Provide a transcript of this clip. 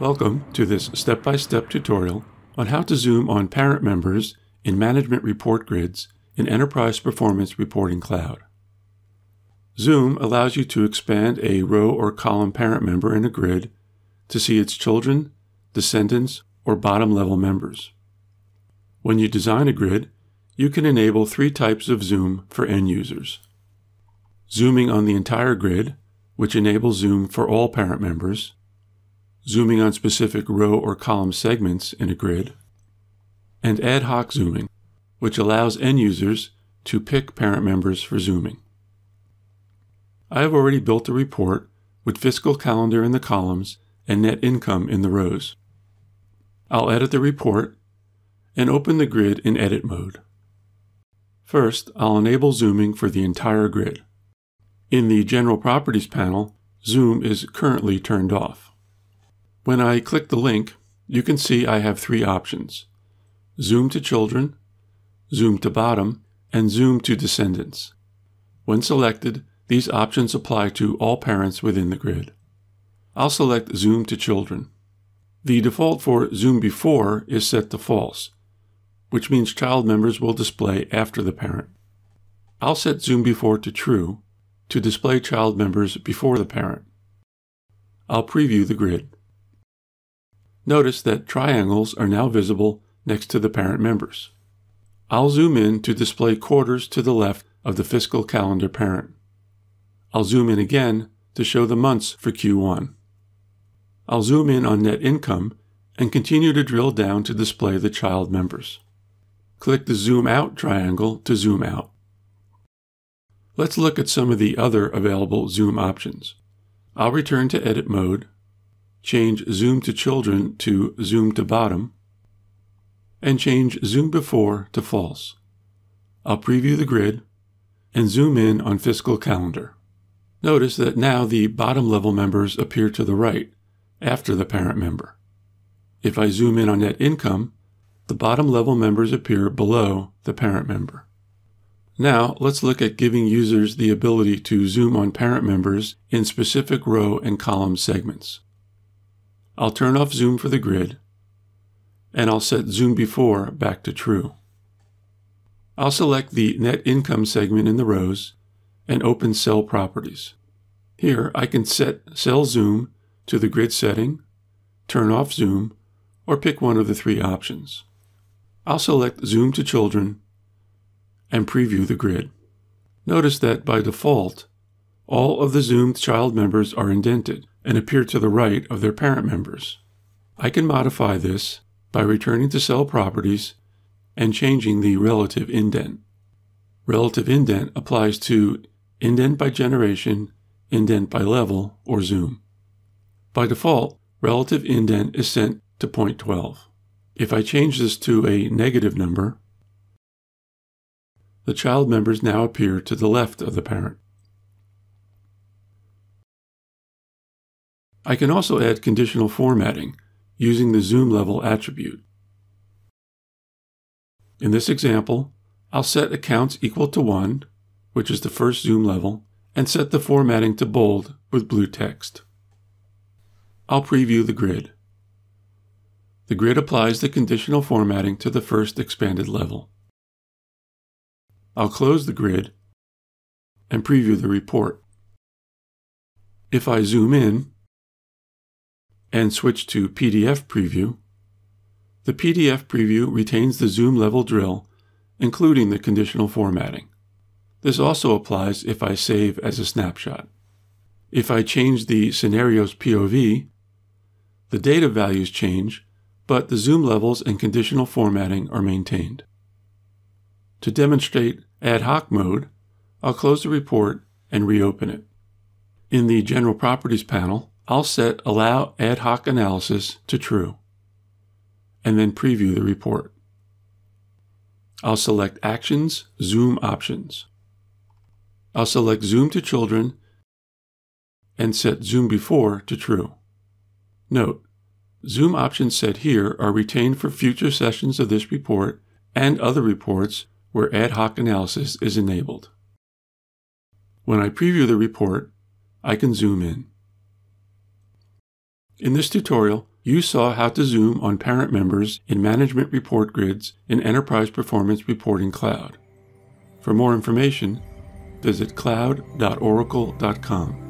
Welcome to this step-by-step tutorial on how to zoom on parent members in Management Report Grids in Enterprise Performance Reporting Cloud. Zoom allows you to expand a row or column parent member in a grid to see its children, descendants, or bottom-level members. When you design a grid, you can enable three types of zoom for end users. Zooming on the entire grid, which enables zoom for all parent members, zooming on specific row or column segments in a grid, and ad hoc zooming, which allows end users to pick parent members for zooming. I have already built a report with fiscal calendar in the columns and net income in the rows. I'll edit the report and open the grid in edit mode. First, I'll enable zooming for the entire grid. In the General Properties panel, zoom is currently turned off. When I click the link, you can see I have three options. Zoom to children, zoom to bottom, and zoom to descendants. When selected, these options apply to all parents within the grid. I'll select Zoom to Children. The default for Zoom Before is set to false, which means child members will display after the parent. I'll set Zoom Before to True to display child members before the parent. I'll preview the grid. Notice that triangles are now visible next to the parent members. I'll zoom in to display quarters to the left of the fiscal calendar parent. I'll zoom in again to show the months for Q1. I'll zoom in on net income and continue to drill down to display the child members. Click the Zoom Out triangle to zoom out. Let's look at some of the other available zoom options. I'll return to Edit mode change Zoom to Children to Zoom to Bottom, and change Zoom Before to False. I'll preview the grid and zoom in on Fiscal Calendar. Notice that now the bottom level members appear to the right, after the parent member. If I zoom in on net income, the bottom level members appear below the parent member. Now, let's look at giving users the ability to zoom on parent members in specific row and column segments. I'll turn off zoom for the grid, and I'll set zoom before back to true. I'll select the net income segment in the rows and open cell properties. Here I can set cell zoom to the grid setting, turn off zoom, or pick one of the three options. I'll select zoom to children and preview the grid. Notice that by default, all of the zoomed child members are indented and appear to the right of their parent members. I can modify this by returning to cell properties and changing the relative indent. Relative indent applies to indent by generation, indent by level, or zoom. By default, relative indent is set to 0.12. If I change this to a negative number, the child members now appear to the left of the parent. I can also add conditional formatting using the zoom level attribute. In this example, I'll set accounts equal to 1, which is the first zoom level, and set the formatting to bold with blue text. I'll preview the grid. The grid applies the conditional formatting to the first expanded level. I'll close the grid and preview the report. If I zoom in, and switch to PDF Preview, the PDF Preview retains the zoom level drill, including the conditional formatting. This also applies if I save as a snapshot. If I change the scenario's POV, the data values change, but the zoom levels and conditional formatting are maintained. To demonstrate ad hoc mode, I'll close the report and reopen it. In the General Properties panel, I'll set Allow Ad Hoc Analysis to True, and then preview the report. I'll select Actions, Zoom Options. I'll select Zoom to Children and set Zoom Before to True. Note, Zoom options set here are retained for future sessions of this report and other reports where ad hoc analysis is enabled. When I preview the report, I can zoom in. In this tutorial, You saw how to zoom on parent members in management report grids in Enterprise Performance Reporting Cloud. For more information, visit cloud.oracle.com.